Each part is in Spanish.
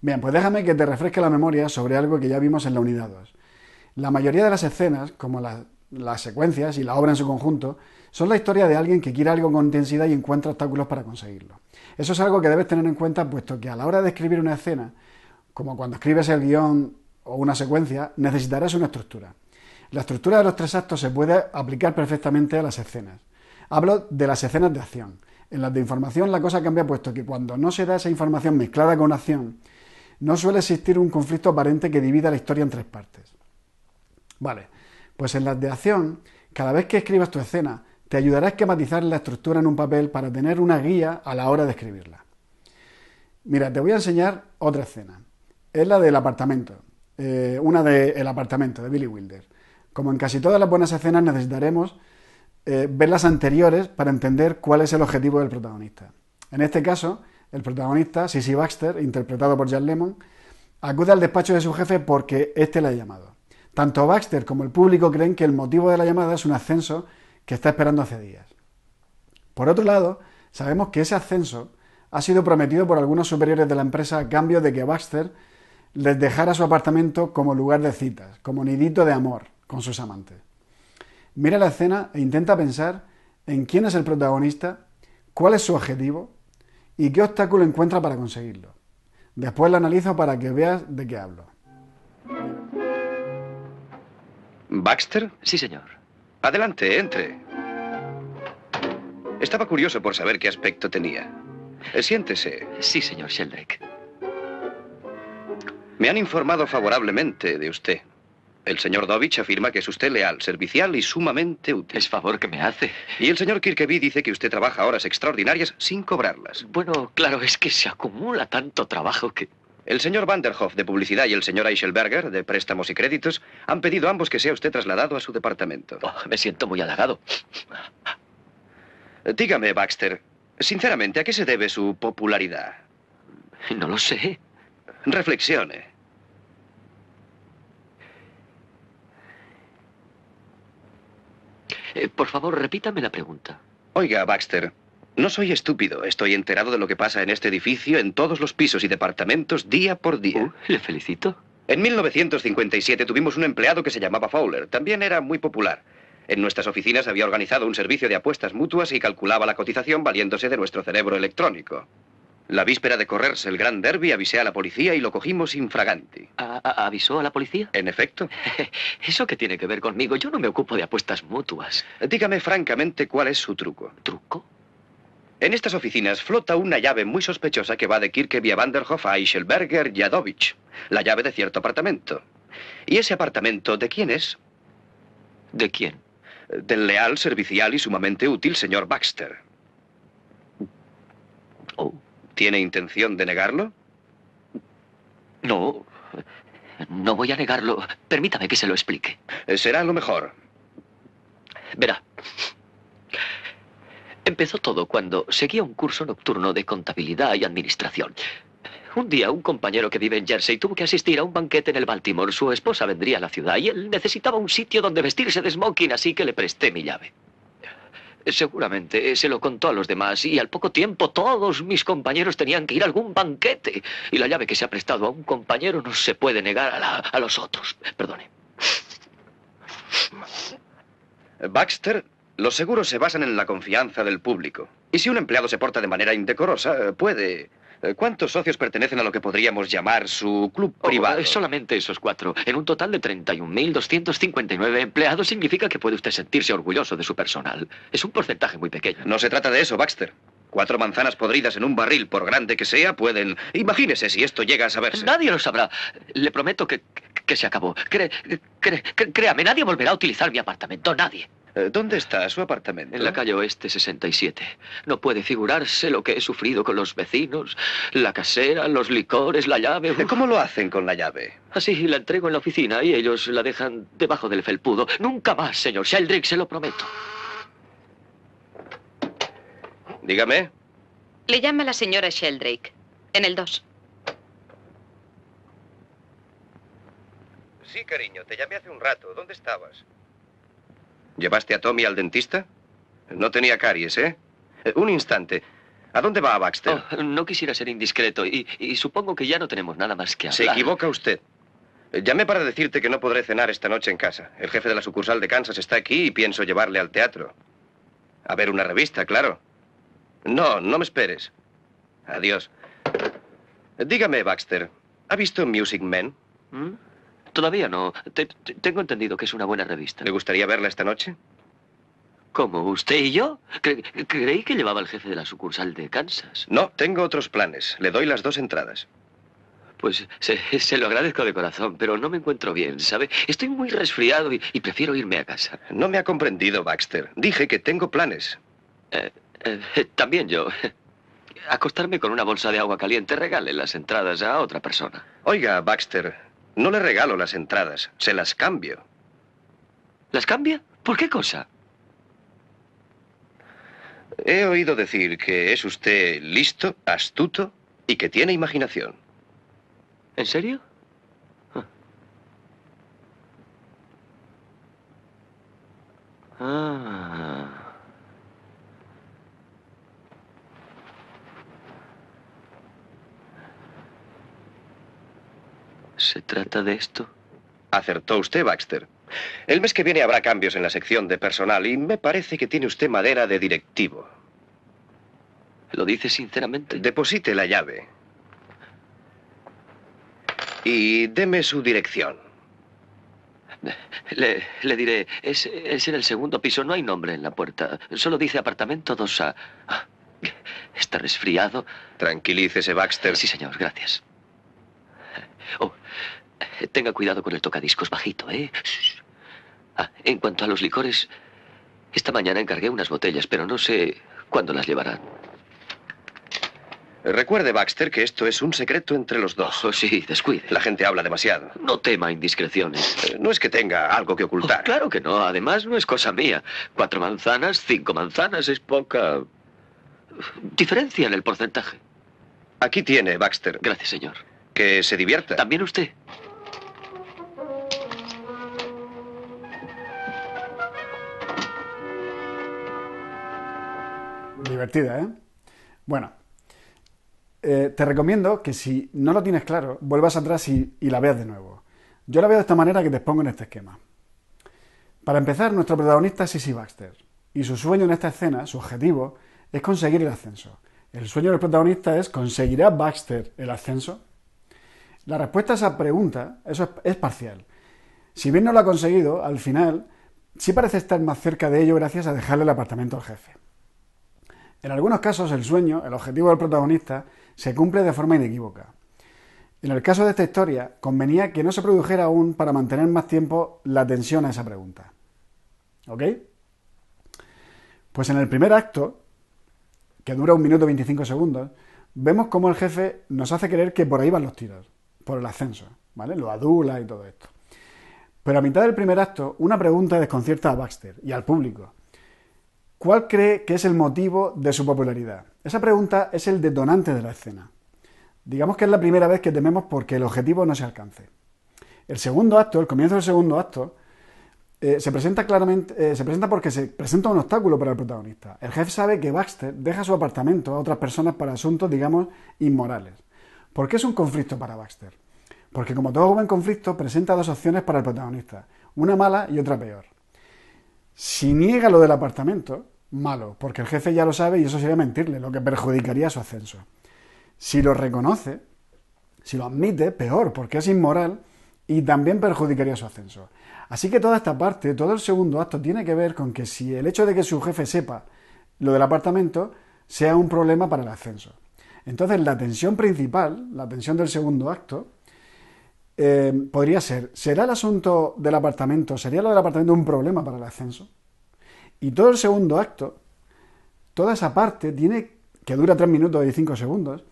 Bien, pues déjame que te refresque la memoria sobre algo que ya vimos en la unidad 2. La mayoría de las escenas, como las secuencias y la obra en su conjunto, son la historia de alguien que quiere algo con intensidad y encuentra obstáculos para conseguirlo. Eso es algo que debes tener en cuenta, puesto que a la hora de escribir una escena, como cuando escribes el guion o una secuencia, necesitarás una estructura. La estructura de los tres actos se puede aplicar perfectamente a las escenas. Hablo de las escenas de acción. En las de información la cosa cambia puesto que cuando no se da esa información mezclada con acción, no suele existir un conflicto aparente que divida la historia en tres partes. Vale, pues en las de acción, cada vez que escribas tu escena, te ayudará a esquematizar la estructura en un papel para tener una guía a la hora de escribirla. Mira, te voy a enseñar otra escena. Es la del apartamento, eh, una del apartamento de Billy Wilder. Como en casi todas las buenas escenas necesitaremos eh, ver las anteriores para entender cuál es el objetivo del protagonista. En este caso, el protagonista, Sissy Baxter, interpretado por Jan Lemon, acude al despacho de su jefe porque éste le ha llamado. Tanto Baxter como el público creen que el motivo de la llamada es un ascenso que está esperando hace días. Por otro lado, sabemos que ese ascenso ha sido prometido por algunos superiores de la empresa a cambio de que Baxter les dejara su apartamento como lugar de citas, como nidito de amor con sus amantes. Mira la escena e intenta pensar en quién es el protagonista, cuál es su objetivo y qué obstáculo encuentra para conseguirlo. Después lo analizo para que veas de qué hablo. ¿Baxter? Sí, señor. Adelante, entre. Estaba curioso por saber qué aspecto tenía. Eh, siéntese. Sí, señor Sheldrake. Me han informado favorablemente de usted. El señor Dovich afirma que es usted leal, servicial y sumamente útil. Es favor que me hace. Y el señor Kirkeby dice que usted trabaja horas extraordinarias sin cobrarlas. Bueno, claro, es que se acumula tanto trabajo que... El señor Vanderhoff de Publicidad y el señor Eichelberger de Préstamos y Créditos han pedido ambos que sea usted trasladado a su departamento. Oh, me siento muy halagado. Dígame, Baxter, sinceramente, ¿a qué se debe su popularidad? No lo sé. Reflexione. Eh, por favor, repítame la pregunta. Oiga, Baxter, no soy estúpido. Estoy enterado de lo que pasa en este edificio, en todos los pisos y departamentos, día por día. Uh, le felicito. En 1957 tuvimos un empleado que se llamaba Fowler. También era muy popular. En nuestras oficinas había organizado un servicio de apuestas mutuas y calculaba la cotización valiéndose de nuestro cerebro electrónico. La víspera de correrse el Gran Derby avisé a la policía y lo cogimos infraganti. ¿Avisó a la policía? En efecto. ¿Eso qué tiene que ver conmigo? Yo no me ocupo de apuestas mutuas. Dígame francamente cuál es su truco. ¿Truco? En estas oficinas flota una llave muy sospechosa que va de Kirkeby a Vanderhoff a Eichelberger y a Dovich. La llave de cierto apartamento. ¿Y ese apartamento de quién es? ¿De quién? Del leal, servicial y sumamente útil señor Baxter. Oh. ¿Tiene intención de negarlo? No, no voy a negarlo. Permítame que se lo explique. Eh, será lo mejor. Verá. Empezó todo cuando seguía un curso nocturno de contabilidad y administración. Un día, un compañero que vive en Jersey tuvo que asistir a un banquete en el Baltimore. Su esposa vendría a la ciudad y él necesitaba un sitio donde vestirse de smoking, así que le presté mi llave. Seguramente eh, se lo contó a los demás y al poco tiempo todos mis compañeros tenían que ir a algún banquete. Y la llave que se ha prestado a un compañero no se puede negar a, los otros. Perdone. Baxter, los seguros se basan en la confianza del público. Y si un empleado se porta de manera indecorosa, eh, puede ¿Cuántos socios pertenecen a lo que podríamos llamar su club Oh, privado? eh, solamente esos cuatro. En un total de 31.259 empleados significa que puede usted sentirse orgulloso de su personal. Es un porcentaje muy pequeño. No se trata de eso, Baxter. Cuatro manzanas podridas en un barril, por grande que sea, pueden... Imagínese si esto llega a saberse. Nadie lo sabrá. Le prometo que, que se acabó. Créame, nadie volverá a utilizar mi apartamento. Nadie. Eh, ¿Dónde está su apartamento? En la calle Oeste 67. No puede figurarse lo que he sufrido con los vecinos, la casera, los licores, la llave. Eh, ¿Cómo lo hacen con la llave? Así la entrego en la oficina y ellos la dejan debajo del felpudo. Nunca más, señor Sheldrake, se lo prometo. Dígame. Le llama la señora Sheldrake. En el 2. Sí, cariño, te llamé hace un rato. ¿Dónde estabas? ¿Llevaste a Tommy al dentista? No tenía caries, ¿eh? Un instante. ¿A dónde va Baxter? Oh, no quisiera ser indiscreto y, y supongo que ya no tenemos nada más que hablar. Se equivoca usted. Llamé para decirte que no podré cenar esta noche en casa. El jefe de la sucursal de Kansas está aquí y pienso llevarle al teatro. A ver una revista, claro. No, no me esperes. Adiós. Dígame, Baxter, ¿ha visto Music Man? ¿Mm? Todavía no. Te- te- tengo entendido que es una buena revista. ¿Le gustaría verla esta noche? ¿Cómo? ¿Usted y yo? Cre- creí que llevaba el jefe de la sucursal de Kansas. No, tengo otros planes. Le doy las dos entradas. Pues se, se lo agradezco de corazón, pero no me encuentro bien, ¿sabe? Estoy muy resfriado y, y prefiero irme a casa. No me ha comprendido, Baxter. Dije que tengo planes. Eh, eh, también yo. Acostarme con una bolsa de agua caliente regale las entradas a otra persona. Oiga, Baxter, no le regalo las entradas, se las cambio. ¿Las cambia? ¿Por qué cosa? He oído decir que es usted listo, astuto y que tiene imaginación. ¿En serio? Ah. Ah. ¿Se trata de esto? Acertó usted, Baxter. El mes que viene habrá cambios en la sección de personal y me parece que tiene usted madera de directivo. ¿Lo dice sinceramente? Deposite la llave. Y deme su dirección. Le, le diré, es, es en el segundo piso, no hay nombre en la puerta. Solo dice apartamento 2A. Ah, ¿Está resfriado? Tranquilícese, Baxter. Sí, señor, gracias. Oh, tenga cuidado con el tocadiscos bajito, ¿eh? Ah, en cuanto a los licores, esta mañana encargué unas botellas, pero no sé cuándo las llevarán. Recuerde, Baxter, que esto es un secreto entre los dos. Oh, sí, descuide. La gente habla demasiado. No tema indiscreciones. Eh, No es que tenga algo que Oh, ocultar. claro que no, además no es cosa mía. Cuatro manzanas, cinco manzanas es poca diferencia en el porcentaje. Aquí tiene, Baxter. Gracias, señor. Que se divierta. ¿También usted? Divertida, ¿eh? Bueno, eh, te recomiendo que si no lo tienes claro, vuelvas atrás y, y la veas de nuevo. Yo la veo de esta manera que te expongo en este esquema. Para empezar, nuestro protagonista es Sissy Baxter. Y su sueño en esta escena, su objetivo, es conseguir el ascenso. El sueño del protagonista es ¿conseguirá Baxter el ascenso? La respuesta a esa pregunta eso es, es parcial. Si bien no lo ha conseguido, al final sí parece estar más cerca de ello gracias a dejarle el apartamento al jefe. En algunos casos el sueño, el objetivo del protagonista, se cumple de forma inequívoca. En el caso de esta historia, convenía que no se produjera aún para mantener más tiempo la tensión a esa pregunta. ¿Ok? Pues en el primer acto, que dura un minuto 25 segundos, vemos cómo el jefe nos hace creer que por ahí van los tiros, por el ascenso, ¿vale? Lo adula y todo esto. Pero a mitad del primer acto, una pregunta desconcierta a Baxter y al público. ¿Cuál cree que es el motivo de su popularidad? Esa pregunta es el detonante de la escena. Digamos que es la primera vez que tememos porque el objetivo no se alcance. El segundo acto, el comienzo del segundo acto, eh, se presenta claramente, eh, se presenta porque se presenta un obstáculo para el protagonista. El jefe sabe que Baxter deja su apartamento a otras personas para asuntos, digamos, inmorales. ¿Por qué es un conflicto para Baxter? Porque como todo buen conflicto, presenta dos opciones para el protagonista, una mala y otra peor. Si niega lo del apartamento, malo, porque el jefe ya lo sabe y eso sería mentirle, lo que perjudicaría su ascenso. Si lo reconoce, si lo admite, peor, porque es inmoral y también perjudicaría su ascenso. Así que toda esta parte, todo el segundo acto, tiene que ver con que si el hecho de que su jefe sepa lo del apartamento sea un problema para el ascenso. Entonces la tensión principal, la tensión del segundo acto, eh, podría ser, ¿será el asunto del apartamento, sería lo del apartamento un problema para el ascenso? Y todo el segundo acto, toda esa parte tiene, que dura 3 minutos y 5 segundos,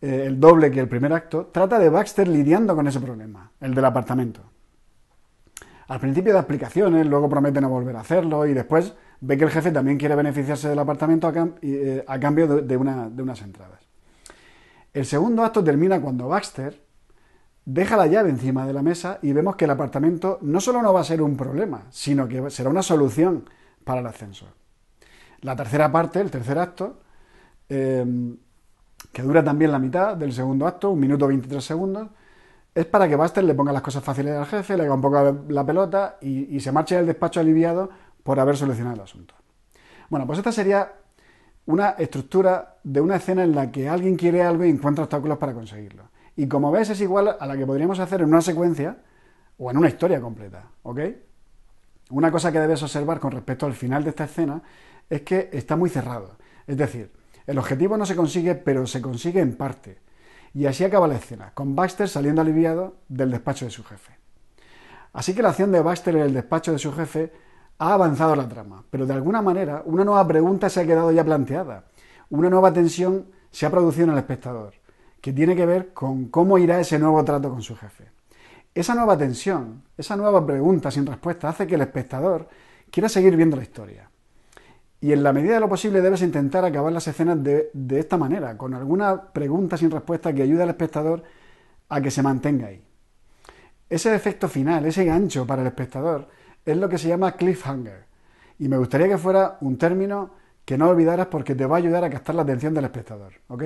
eh, el doble que el primer acto, trata de Baxter lidiando con ese problema, el del apartamento. Al principio da explicaciones, luego promete no volver a hacerlo y después ve que el jefe también quiere beneficiarse del apartamento a, eh, cambio de unas entradas. El segundo acto termina cuando Baxter deja la llave encima de la mesa y vemos que el apartamento no solo no va a ser un problema, sino que será una solución para el ascenso. La tercera parte, el tercer acto, eh, que dura también la mitad del segundo acto, un minuto 23 segundos, es para que Buster le ponga las cosas fáciles al jefe, le haga un poco la pelota y, y se marche del despacho aliviado por haber solucionado el asunto. Bueno, pues esta sería una estructura de una escena en la que alguien quiere algo y encuentra obstáculos para conseguirlo. Y como ves, es igual a la que podríamos hacer en una secuencia o en una historia completa, ¿ok? Una cosa que debes observar con respecto al final de esta escena es que está muy cerrado. Es decir, el objetivo no se consigue, pero se consigue en parte. Y así acaba la escena, con Baxter saliendo aliviado del despacho de su jefe. Así que la acción de Baxter en el despacho de su jefe ha avanzado la trama, pero de alguna manera una nueva pregunta se ha quedado ya planteada. Una nueva tensión se ha producido en el espectador, que tiene que ver con cómo irá ese nuevo trato con su jefe. Esa nueva tensión, esa nueva pregunta sin respuesta hace que el espectador quiera seguir viendo la historia. Y en la medida de lo posible debes intentar acabar las escenas de, esta manera, con alguna pregunta sin respuesta que ayude al espectador a que se mantenga ahí. Ese efecto final, ese gancho para el espectador, es lo que se llama cliffhanger. Y me gustaría que fuera un término que no olvidaras porque te va a ayudar a captar la atención del espectador. ¿Ok?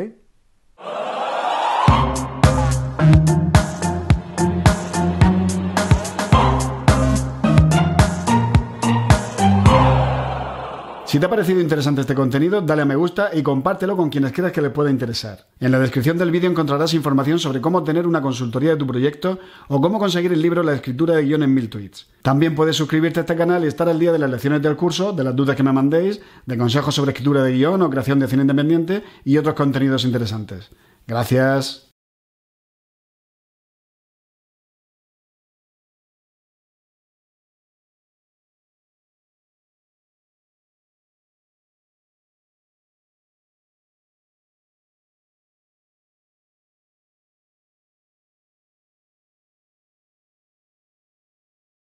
Si te ha parecido interesante este contenido, dale a me gusta y compártelo con quienes creas que les pueda interesar. En la descripción del vídeo encontrarás información sobre cómo tener una consultoría de tu proyecto o cómo conseguir el libro La escritura de guion en mil tweets. También puedes suscribirte a este canal y estar al día de las lecciones del curso, de las dudas que me mandéis, de consejos sobre escritura de guion o creación de cine independiente y otros contenidos interesantes. Gracias.